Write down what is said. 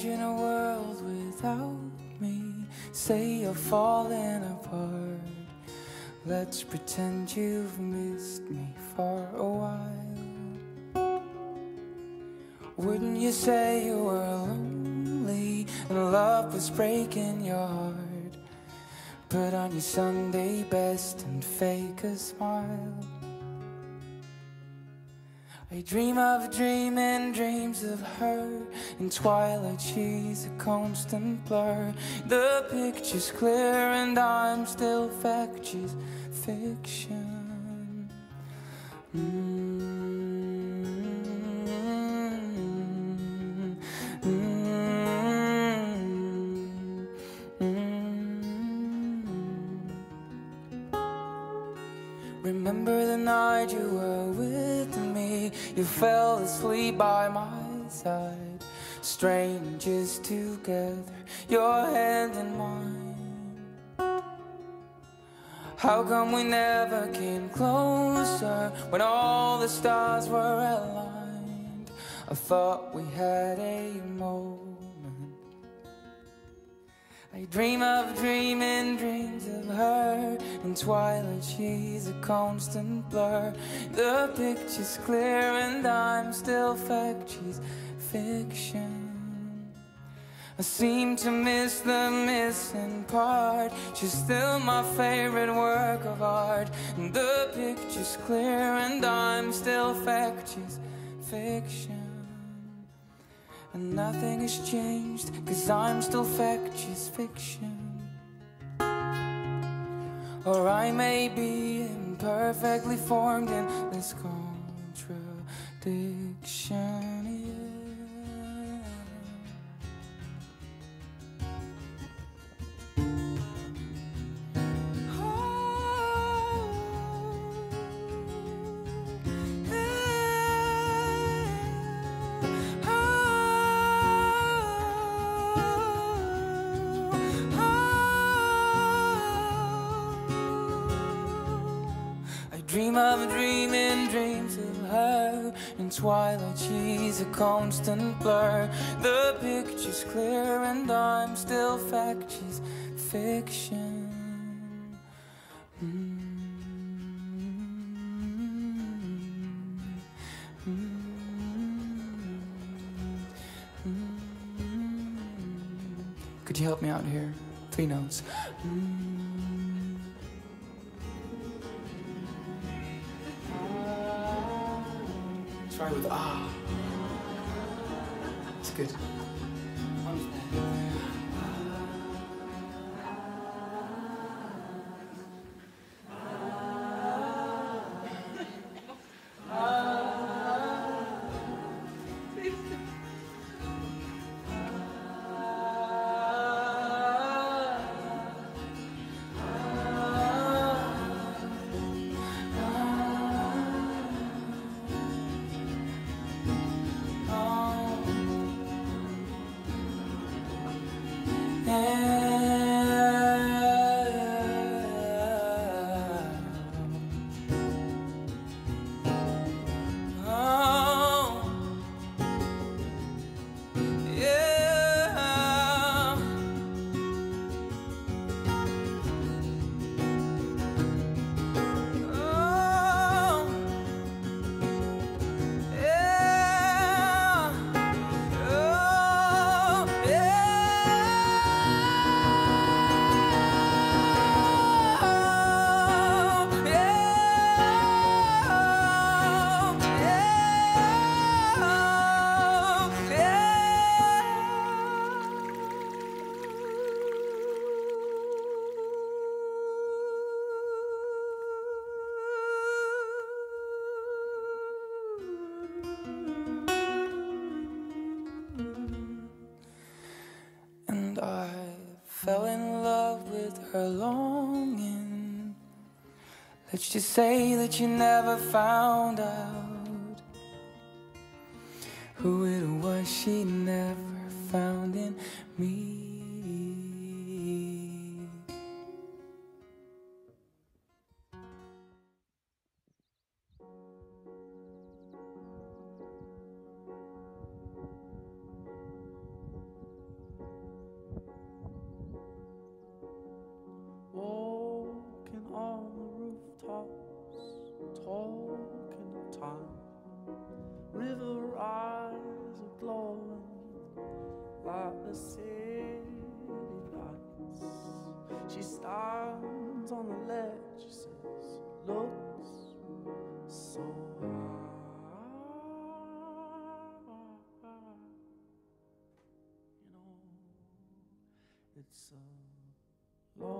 imagine a world without me. Say you're falling apart. Let's pretend you've missed me for a while. Wouldn't you say you were lonely and love was breaking your heart? Put on your Sunday best and fake a smile. I dream of dreaming dreams of her. In twilight she's a constant blur. The picture's clear and I'm still fact She's fiction. Mm. Remember the night you were with me. You fell asleep by my side. Strangers together, your hand in mine. How come we never came closer When all the stars were aligned? I thought we had a moment I dream of dreaming dreams of her In twilight she's a constant blur. The picture's clear and I'm still fact She's fiction. I seem to miss the missing part. She's still my favorite work of art. The picture's clear and I'm still fact She's fiction and nothing has changed, cause I'm still fact, she's fiction. Or I may be imperfectly formed in this contradiction. Dream of dreaming dreams of her In twilight she's a constant blur The picture's clear and I'm still fact She's fiction mm. Could you help me out here? Three notes. Mm. Try with ah. It's good. Fell in love with her longing. Let's just say that you never found out who it was she never found in me. by the city lights. She stands on the ledge, she says, looks so high. You know, it's a long.